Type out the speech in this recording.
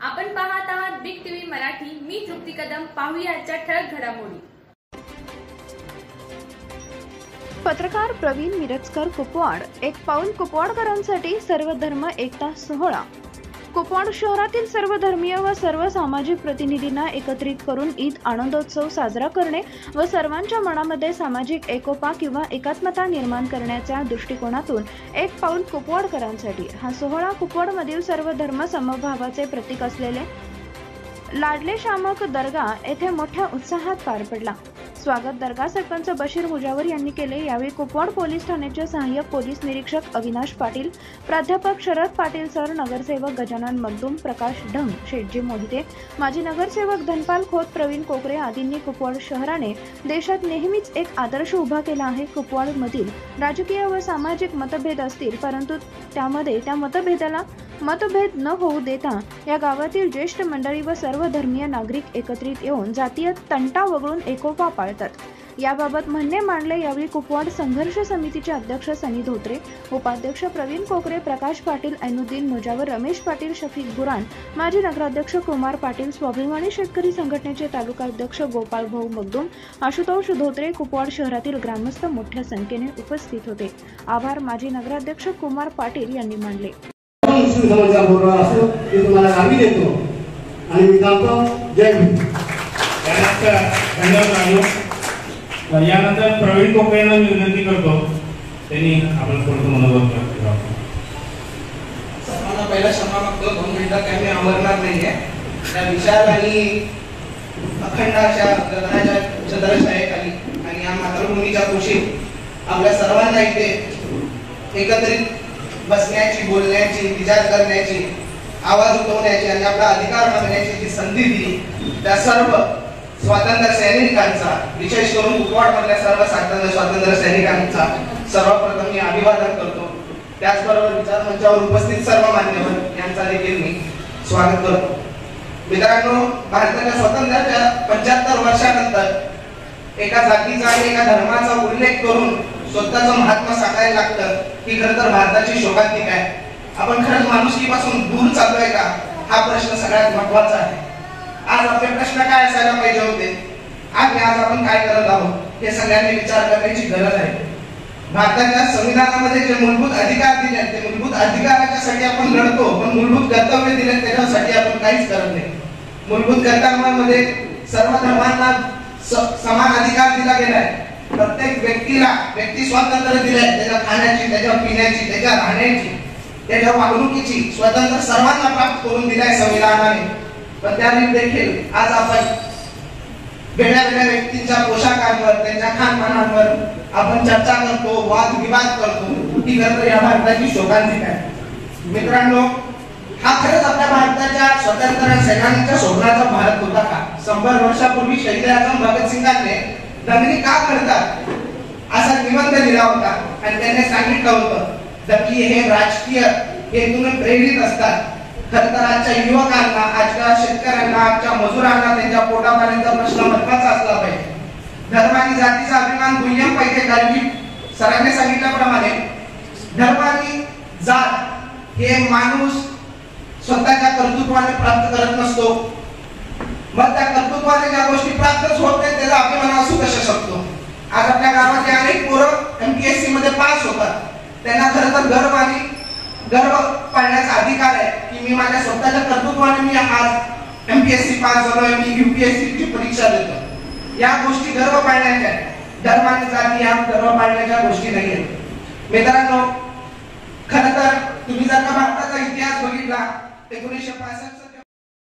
आपण पाहत आहात बिग टीव्ही मराठी. मी तृप्ती कदम. पाहूया आजच्या ठळक घडामोडी. पत्रकार प्रवीण मिरजकर कुपवाड. एक पाऊल कुपवाडकरांसाठी सर्व धर्म एकता सोहळा. कुपवाड शहरातील सर्व धर्मीय व सर्व सामाजिक प्रतिनिधींना एकत्रित करून ईद आनंदोत्सव साजरा करणे व सर्वांच्या मनामध्ये सामाजिक एकोपा किंवा एकात्मता निर्माण करण्याच्या दृष्टिकोनातून एक पाऊल कुपवाडकरांसाठी. हा सोहळा कुपवाडमधील सर्व धर्म समभावाचे प्रतीक असलेले लाडले शामक दर्गा येथे मोठ्या उत्साहात पार पडला. स्वागत दर्गा सरपंच बशीर मुजावर यांनी केले. यावेळी कुपवाड पोलीस ठाण्याचे सहाय्यक पोलीस निरीक्षक अविनाश पाटील प्राध्यापक शरद पाटील सर नगरसेवक गजानन मगदूम प्रकाश ढंग शेटजी मोहिते माजी नगरसेवक धनपाल खोत प्रवीण कोकरे आदींनी कुपवाड शहराने देशात नेहमीच एक आदर्श उभा केला आहे. कुपवाड मधील राजकीय व सामाजिक मतभेद असतील परंतु त्यामध्ये त्या मतभेदाला मतभेद न होऊ देता या गावातील ज्येष्ठ मंडळी व सर्व धर्मीय नागरिक एकत्रित येऊन जातीय तंटा वगळून एकोपा पाळतात. याबाबत म्हणणे मांडले यावेळी कुपवाड संघर्ष समितीचे अध्यक्ष सनी धोत्रे उपाध्यक्ष प्रवीण कोकरे प्रकाश पाटील ऐनुद्दीन मुजावर रमेश पाटील शफीक बुरान माजी नगराध्यक्ष कुमार पाटील स्वाभिमानी शेतकरी संघटनेचे तालुका अध्यक्ष गोपाळ भाऊ मगदुम आशुतोष धोत्रे कुपवाड शहरातील ग्रामस्थ मोठ्या संख्येने उपस्थित होते. आभार माजी नगराध्यक्ष कुमार पाटील यांनी मानले मुस्लिम समाजाचा बोलणार असो ते तुम्हाला आम्ही देतो. आणि मी सांगतो जय धन्यवाद यानंतर प्रवीण कोकरे यांना मी विनंती करतो. त्यांनी आपण थोडंसं मनोगत. सर्वांना पहिला क्षमा मागतो. दोन मिनिटात काही मी आवरणार नाहीये. त्या विशाल आणि अखंड अशा गगनाच्या आणि या मातृभूमीच्या कुशीत आपल्या सर्वांना इथे एकत्रित बसण्याची बोलण्याची विचार करण्याची आवाज उठवण्याची आणि आपला अधिकार मागण्याची जी संधी दिली त्या सर्व स्वातंत्र्य सैनिकांचा विशेष करून कुपवाडमधल्या सर्व स्वातंत्र्य स्वातंत्र्य सैनिकांचा सर्वप्रथम मी अभिवादन करतो. त्याचबरोबर विचार मंचावर उपस्थित सर्व मान्यवर यांचा देखील मी स्वागत करतो. मित्रांनो भारताच्या स्वातंत्र्याच्या पंच्याहत्तर वर्षानंतर एका जातीचा आणि एका धर्माचा उल्लेख करून स्वतःचं महात्मा सांगायला लागतं ही खरं तर भारताची शोकांतिक आहे आपण खरंच माणुसकीपासून दूर चाललोय का? हा प्रश्न सगळ्यात महत्त्वाचा आहे. आज आपले प्रश्न काय असायला पाहिजे होते? आणि आज आपण काय करत आहोत हे सगळ्यांनी विचार करण्याची गरज आहे. भारताच्या संविधानामध्ये जे मूलभूत अधिकार दिले आहेत, ते मूलभूत अधिकाराच्यासाठी आपण लढतो पण मूलभूत कर्तव्य दिले त्याच्यासाठी आपण काहीच करत नाही. मूलभूत कर्तव्यामध्ये सर्व धर्मांना समान अधिकार व्यक्तीला व्यक्ती स्वातंत्र्य दिलंय. त्याच्या खाण्याची त्याच्या पिण्याची त्याच्या राहण्याची त्याच्या वागणुकीची स्वतंत्र सर्वांना प्राप्त करून दिलाय संविधानाने. पण त्याने देखील आज आपण वेगळ्या वेगळ्या व्यक्तींच्या पोशाखांवर त्यांच्या खानपानांवर आपण चर्चा करतो वाद विवाद करतो. ही खरं या भारताची शोकांतिक आहे मित्रांनो हा खरंच आपल्या भारताच्या स्वतंत्र सेनानीच्या स्वप्नाचा भारत होता का? शंभर वर्षापूर्वी शहीद आझम भगतसिंगांनी दंगली का करतात? असा निबंध लिहिला होता. आणि त्यांनी सांगितलं होतं की हे राजकीय हेतून प्रेरित असतात खर तर आजच्या युवकांना आजच्या शेतकऱ्यांना आजच्या मजुरांना त्यांच्या पोटापाण्याचा प्रश्न महत्त्वाचा असला पाहिजे. धर्म आणि जातीचा अभिमान दुय्यम पाहिजे कारण की सरांनी सांगितल्याप्रमाणे धर्म आणि जात हे माणूस स्वतःच्या कर्तृत्वाने प्राप्त करत नसतो. मग त्या कर्तृत्वाने ज्या गोष्टी प्राप्तच होत नाही त्याचा अभिमान असू कशा शकतो आज आपल्या गावातले अनेक पोरं एमपीएससी मध्ये पास होतात त्यांना खरं तर गर्व आणि गर्व पाळण्याचा अधिकार आहे की मी माझ्या स्वतःच्या कर्तृत्वाने मी आज एमपीएससी पास झालोय मी युपीएससी ची परीक्षा देतो. या गोष्टी गर्व पाळण्याच्या आहेत. धर्म आणि जाती या गर्व पाळण्याच्या गोष्टी नाही आहेत. मित्रांनो खरं तर तुम्ही जर का भारताचा इतिहास बघितला एकोणीसशे पासष्ट